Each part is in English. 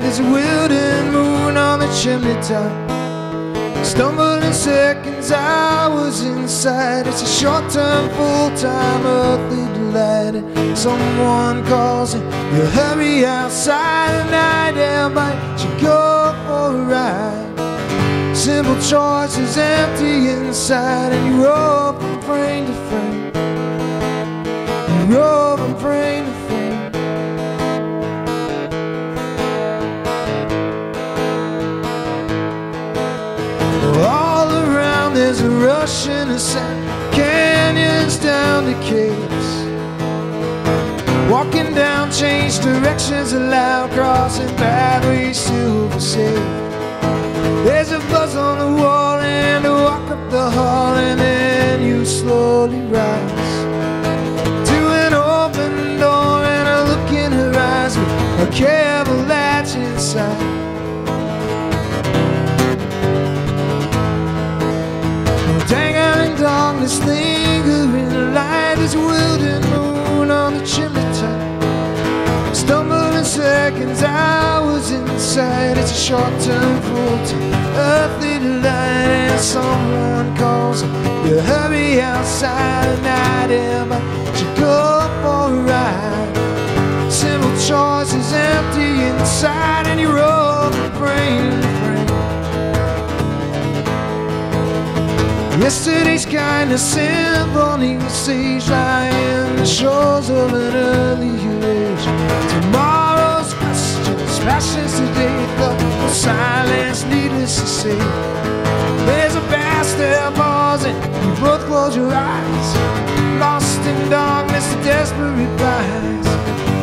There's a wielding moon on the chimney top. Stumbling seconds, hours inside. It's a short term, full time earthly delight. Someone calls and you hurry outside, and I dare might you go for a ride. Simple choices empty inside, and you're roll there's a rush and a sound, canyons down the caves. Walking down, change directions, allow crossing pathways silver safe. There's a buzz on inside. It's a short term, full time, earthly delight. And someone calls, you hurry outside, and I am you go for a ride. Simple choices empty inside, and you roll from frame to frame. Yesterday's kindness, symphony, sage lying the shores of an earlier age. Tomorrow's questions, passions silence, needless to say. There's a vast air pausing, you both close your eyes. Lost in darkness, the desperate replies.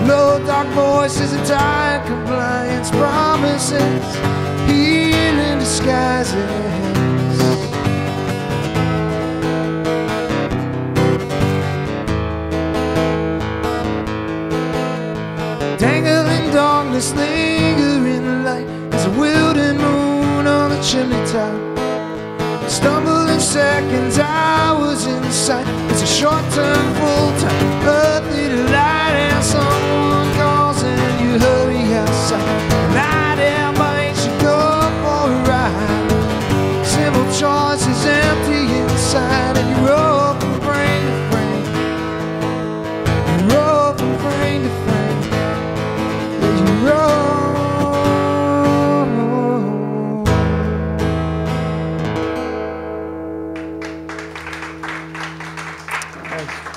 Low dark voices and tired compliance promises, healing disguises. Dangling darkness, chimney top. Stumbling seconds, I in sight. It's a short term, full time, earthly life. Thanks.